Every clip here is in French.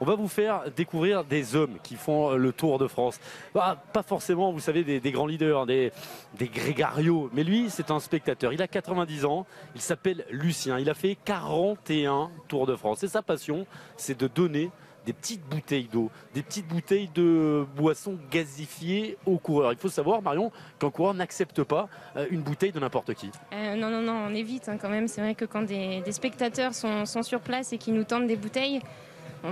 On va vous faire découvrir des hommes qui font le Tour de France. Bah, pas forcément, vous savez, des, grands leaders, des, grégarios. Mais lui, c'est un spectateur. Il a 90 ans. Il s'appelle Lucien. Il a fait 41 Tours de France. Et sa passion, c'est de donner des petites bouteilles d'eau, des petites bouteilles de boissons gazifiées aux coureurs. Il faut savoir, Marion, qu'un coureur n'accepte pas euh, une bouteille de n'importe qui. Euh, non, non, non, on évite hein, quand même. C'est vrai que quand des, spectateurs sont, sur place et qui nous tendent des bouteilles,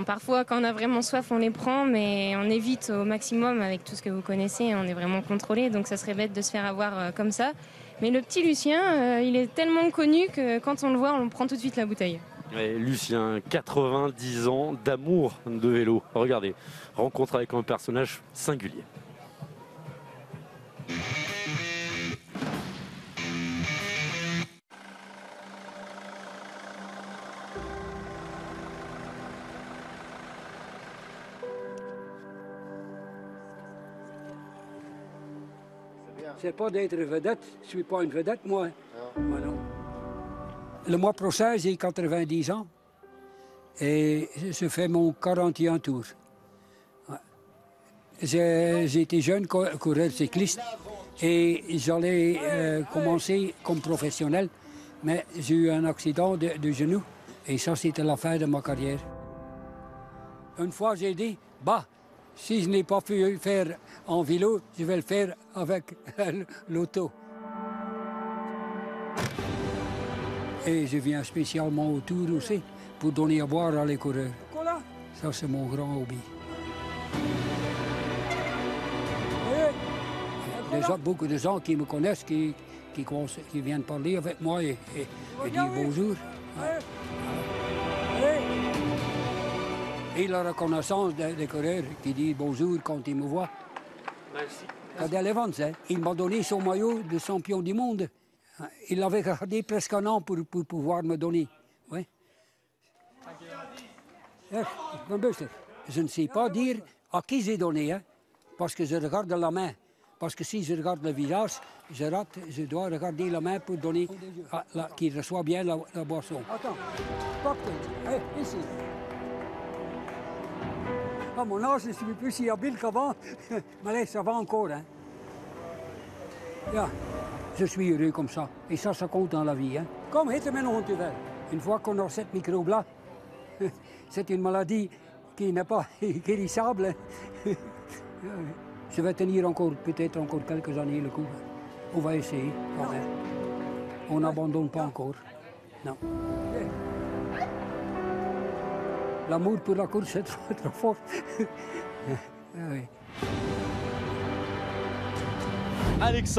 Parfois, quand on a vraiment soif, on les prend, mais on évite au maximum avec tout ce que vous connaissez. On est vraiment contrôlé, donc ça serait bête de se faire avoir euh, comme ça. Mais le petit Lucien, il est tellement connu que quand on le voit, on prend tout de suite la bouteille. Lucien, 90 ans d'amour de vélo. Regardez, rencontre avec un personnage singulier. C'est pas d'être vedette, je suis pas une vedette moi. non. Le mois prochain, j'ai 90 ans et je fais mon 41 tour. Été jeune coureur cycliste et j'allais euh, commencer comme professionnel, mais j'ai eu un accident de, de genou et ça c'était la fin de ma carrière. Une fois j'ai dit, bah, si je n'ai pas pu faire en vélo, je vais le faire avec l'auto. Et je viens spécialement autour aussi pour donner à boire à les coureurs. Ça, c'est mon grand hobby. Déjà, beaucoup de gens qui me connaissent, qui, qui, qui viennent parler avec moi et, et, dire bonjour. Et la reconnaissance des, coureurs qui disent bonjour quand ils me voient. Merci. Il m'a donné son maillot de champion du monde. Il avait gardé presque un an pour, pouvoir me donner. Oui. Eh, je ne sais pas dire à qui j'ai donné, hein, parce que je regarde la main. Parce que si je regarde le visage, je rate, je dois regarder la main pour donner qu'il reçoit bien la, boisson. Attends, eh, ici. À mon âge, je suis plus si habile qu'avant, mais ça va encore. Hein. Je suis heureux comme ça. Et ça, ça compte dans la vie. Hein. Comme heet nog een Une fois qu'on a cette microbe-là, c'est une maladie qui n'est pas guérissable. Je vais tenir encore, peut-être encore quelques années le coup. On va essayer. On n'abandonne pas encore. Non. L'amour pour la course est trop, trop fort. Alexandre.